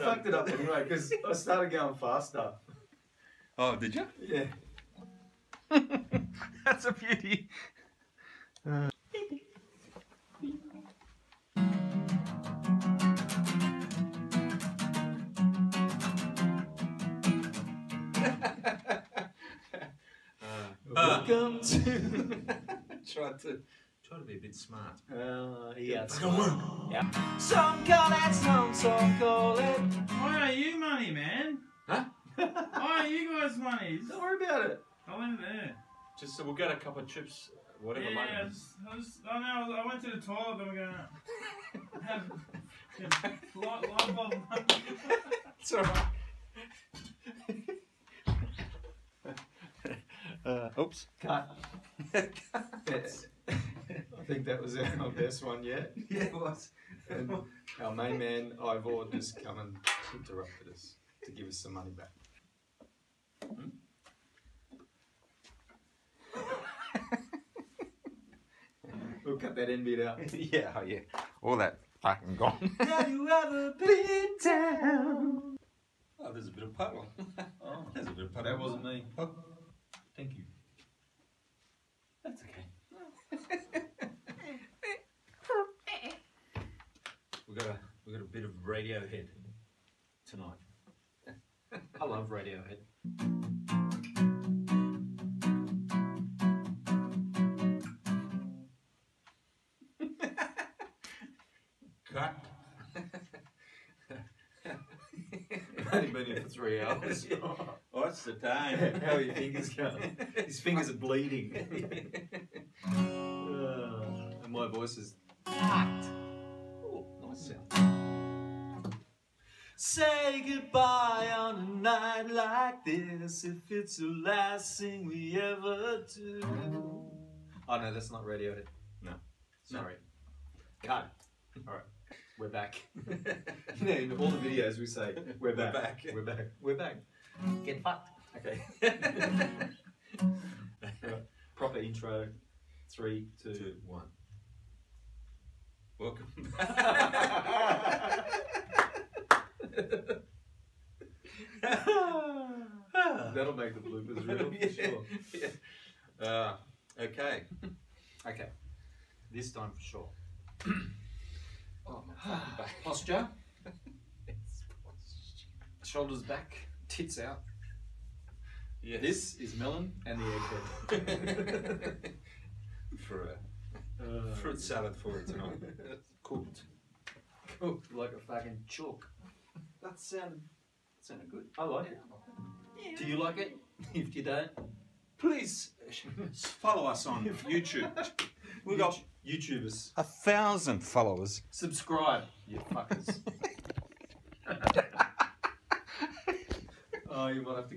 fucked it up anyway because I started going faster. Oh, did you? Yeah. That's a beauty. Uh, uh. Welcome to. Try to try to be a bit smart. Uh, yeah. it's Fucking work. Yeah. Some call it, some, some call it. Why are you money, man? Huh? Why are you guys money? Don't worry about it. I went there. Just so we'll get a couple of chips, whatever yeah, I, later. just, I, just, oh no, I went to the toilet. Then we're gonna have yeah, light, light bulb money. It's alright. uh, oops. Cut. That's, I think that was our best one yet. Yeah, it was. And our main man, Ivor, just come and interrupted us to give us some money back. Hmm? We'll cut that end bit out. yeah, oh yeah. All that fucking gone. Have you ever been down? oh, there's a bit of puddle. Oh, There's a bit of puddle. that wasn't me. Oh, Thank you. that's okay. We got a we got a bit of Radiohead tonight. I love Radiohead. Cut. We've only been here for three hours. What's the time? How are your fingers going? His fingers are bleeding. Uh, and my voice is fucked. Say goodbye on a night like this if it's the last thing we ever do. Oh no, that's not Radiohead. No. Sorry. Cut. Alright, we're back. you know, in all the videos we say, we're back. back. We're back. We're back. Get fucked. Okay. Right, Proper intro. Three, two. Two, one. Welcome That'll make the bloopers real for sure. yeah. Uh, okay. Okay. This time for sure. Oh, my back. Posture. Shoulders back. Tits out. Yes. This is melon and the egghead. for a Uh, fruit salad for it tonight. Cooked. cooked like a fucking chalk. That sounded, sounded good. I like it. Do you like it? If you don't, Please follow us on YouTube. We've got YouTubers. a thousand followers. Subscribe, you fuckers. oh, you might have to